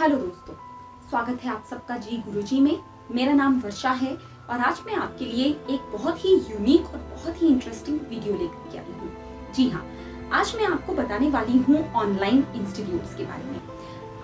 माता जी गुरु जी गुरुजी में। मेरा नाम वर्षा है और आज मैं आपके लिए एक बहुत ही यूनिक और बहुत ही इंटरेस्टिंग वीडियो लेकर आई हूँ। जी हाँ आज मैं आपको बताने वाली हूँ ऑनलाइन इंस्टीट्यूट्स के बारे में।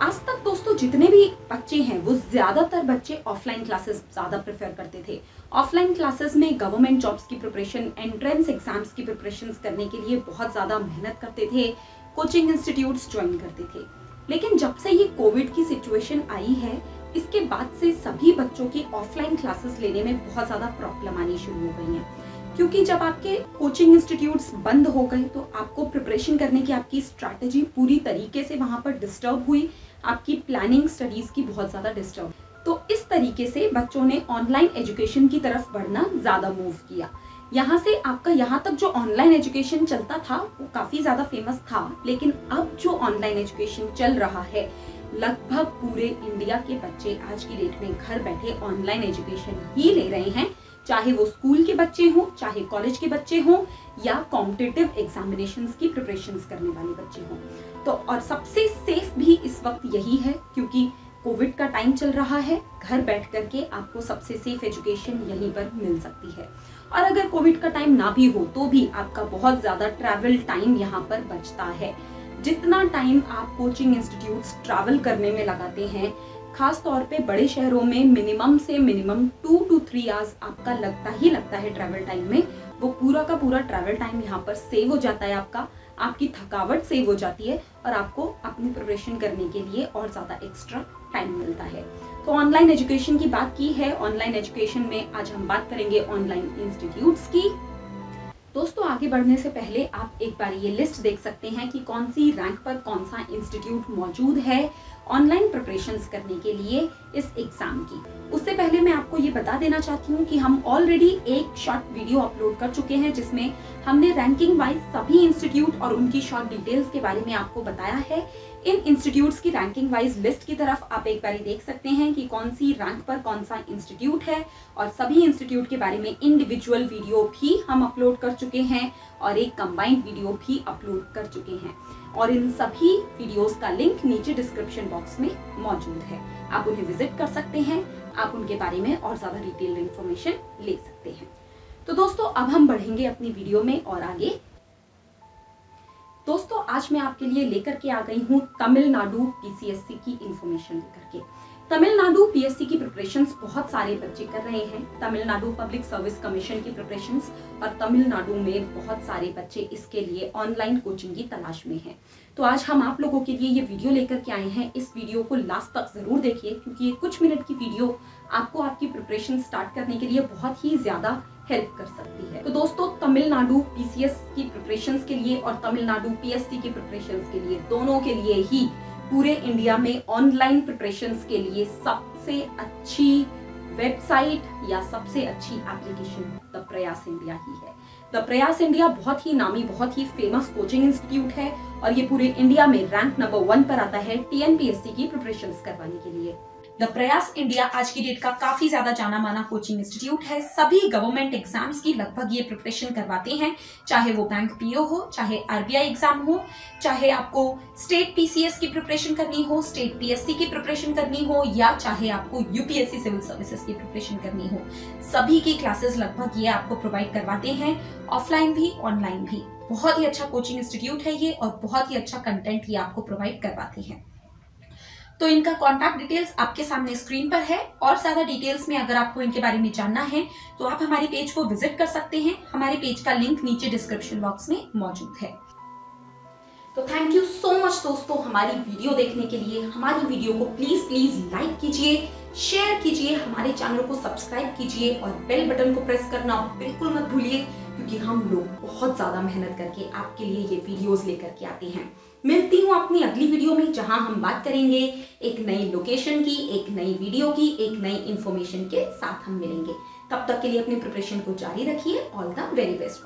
आज तक दोस्तों जितने भी बच्चे हैं, वो ज़्यादातर बच्चे ऑफलाइन क्लासेस ज़्यादा प्रेफर करते थे। ऑफलाइन क्लासेस में गवर्नमेंट जॉब्स की प्रिपरेशन एंट्रेंस एग्ज़ाम्स की प्रिपरेशन करने के लिए बहुत ज़्यादा मेहनत करते थे। कोचिंग इंस्टीट्यूट्स ज्वाइन करते थे। लेकिन जब से ये कोविड की सिचुएशन आई है, इसके बाद से सभी बच्चों की ऑफलाइन क्लासेस लेने में बहुत ज़्यादा प्रॉब्लम आनी शुरू हो गई है। क्योंकि जब आपके कोचिंग इंस्टीट्यूट्स बंद हो गए तो आपको प्रिपरेशन करने की आपकी स्ट्रैटेजी पूरी तरीके से वहाँ पर डिस्टर्ब हुई। आपकी प्लानिंग स्टडीज़ की बहुत ज़्यादा डिस्टर्ब तो इस तरीके से बच्चों ने ऑनलाइन एजुकेशन की तरफ़ बढ़ना ज़्यादा मूव किया। यहाँ से आपका यहाँ तक जो ऑनलाइन एजुकेशन चलता था, वो काफ़ी ज़्यादा फ़ेमस था। लेकिन अब जो ऑनलाइन एजुकेशन चल रहा है, लगभग पूरे इंडिया के बच्चे आज की डेट में घर बैठे ऑनलाइन एजुकेशन ही ले रहे हैं। चाहे वो स्कूल के बच्चे हों, चाहे कॉलेज के बच्चे हों, या कॉम्पिटेटिव एग्जामिनेशन की प्रिपरेशन करने वाले बच्चे हों। तो और सबसे सेफ़ भी इस वक्त यही है, क्योंकि कोविड का टाइम चल रहा है, घर बैठ करके आपको सबसे सेफ़ एजुकेशन यहीं पर मिल सकती है। और अगर कोविड का टाइम ना भी हो तो भी आपका बहुत ज़्यादा ट्रैवल टाइम यहाँ पर बचता है। जितना टाइम आप कोचिंग इंस्टीट्यूट ट्रैवल करने में लगाते हैं, खास तौर पे बड़े शहरों में मिनिमम से minimum two to three hours आपका लगता ही लगता है ट्रैवल टाइम में। वो पूरा का पूरा ट्रैवल टाइम यहाँ पर सेव हो जाता है आपका। आपकी थकावट सेव हो जाती है और आपको अपनी प्रिपरेशन करने के लिए और ज़्यादा एक्स्ट्रा टाइम मिलता है। तो ऑनलाइन एजुकेशन की बात की है। ऑनलाइन एजुकेशन में आज हम बात करेंगे ऑनलाइन इंस्टीट्यूट्स की। दोस्तों, आगे बढ़ने से पहले आप एक बार ये लिस्ट देख सकते हैं कि कौन सी रैंक पर कौन सा इंस्टीट्यूट मौजूद है ऑनलाइन प्रिपरेशन करने के लिए इस एग्ज़ाम की। उससे पहले मैं आपको ये बता देना चाहती हूँ कि हम ऑलरेडी एक शॉर्ट वीडियो अपलोड कर चुके हैं, जिसमें हमने रैंकिंग वाइज सभी इंस्टीट्यूट और उनकी शॉर्ट डिटेल्स के बारे में आपको बताया है। इन इंस्टीट्यूट्स की रैंकिंग वाइज लिस्ट की तरफ़ आप एक बार देख सकते हैं कि कौन सी रैंक पर कौन सा इंस्टीट्यूट है और सभी इंस्टीट्यूट के बारे में इंडिविजुअल वीडियो भी हम अपलोड कर चुके हैं और एक कंबाइंड वीडियो भी अपलोड कर चुके हैं। और इन सभी वीडियोस का लिंक नीचे डिस्क्रिप्शन बॉक्स में मौजूद है। आप उन्हें विज़िट कर सकते हैं, आप उनके बारे में और ज़्यादा डिटेल इन्फॉर्मेशन ले सकते हैं। तो दोस्तों, अब हम बढ़ेंगे अपनी वीडियो में और आगे दोस्तों, आज मैं आपके लिए लेकर के आ गई हूँ तमिलनाडु पीसीएससी की इंफॉर्मेशन लेकर के। तमिलनाडु पीएससी की प्रिपरेशन बहुत सारे बच्चे कर रहे हैं। तमिलनाडु पब्लिक सर्विस कमीशन की प्रिपरेशंस और तमिलनाडु में बहुत सारे बच्चे इसके लिए ऑनलाइन कोचिंग की तलाश में हैं। तो आज हम आप लोगों के लिए ये वीडियो लेकर के आए हैं। इस वीडियो को लास्ट तक ज़रूर देखिए, क्योंकि ये कुछ मिनट की वीडियो आपको आपकी प्रिपरेशन स्टार्ट करने के लिए बहुत ही ज़्यादा हेल्प कर सकती है। तो दोस्तों, तमिलनाडु पीसीएस की प्रिपरेशन के लिए और तमिलनाडु पीएससी की प्रिपरेशन के लिए दोनों के लिए ही पूरे इंडिया में ऑनलाइन प्रिपरेशन के लिए सबसे अच्छी वेबसाइट या सबसे अच्छी एप्लीकेशन द प्रयास इंडिया ही है। द प्रयास इंडिया बहुत ही नामी, बहुत ही फ़ेमस कोचिंग इंस्टीट्यूट है और ये पूरे इंडिया में रैंक नंबर वन पर आता है टीएनपीएससी की प्रिपरेशन करवाने के लिए। द प्रयास इंडिया आज की डेट का काफ़ी ज़्यादा जाना माना कोचिंग इंस्टीट्यूट है। सभी गवर्नमेंट एग्ज़ाम्स की लगभग ये प्रिपरेशन करवाते हैं। चाहे वो बैंक पीओ हो, चाहे आरबीआई एग्ज़ाम हो, चाहे आपको स्टेट पीसीएस की प्रिपरेशन करनी हो स्टेट पीएससी की प्रिपरेशन करनी हो, या चाहे आपको यूपीएससी सिविल सर्विसेज़ की प्रिपरेशन करनी हो। सभी की क्लासेस लगभग ये आपको प्रोवाइड करवाते हैं। ऑफलाइन भी ऑनलाइन भी। बहुत ही अच्छा कोचिंग इंस्टीट्यूट है ये और बहुत ही अच्छा कंटेंट ये आपको प्रोवाइड करवाते हैं। तो इनका कॉन्टैक्ट डिटेल्स आपके सामने स्क्रीन पर है। और ज़्यादा डिटेल्स में अगर आपको इनके बारे में जानना है तो आप हमारे पेज को विज़िट कर सकते हैं। हमारे पेज का लिंक नीचे डिस्क्रिप्शन बॉक्स में मौजूद है। तो थैंक यू सो मच दोस्तों हमारी वीडियो देखने के लिए। हमारी वीडियो को प्लीज़ प्लीज़ लाइक कीजिए शेयर कीजिए, हमारे चैनल को सब्सक्राइब कीजिए और बेल बटन को प्रेस करना बिल्कुल मत भूलिए। क्योंकि हम लोग बहुत ज़्यादा मेहनत करके आपके लिए ये वीडियोस लेकर के आते हैं। मिलती हूँ अपनी अगली वीडियो में जहाँ हम बात करेंगे एक नई लोकेशन की, एक नई वीडियो की, एक नई इन्फॉर्मेशन के साथ हम मिलेंगे। तब तक के लिए अपने प्रिपरेशन को जारी रखिए। All the very best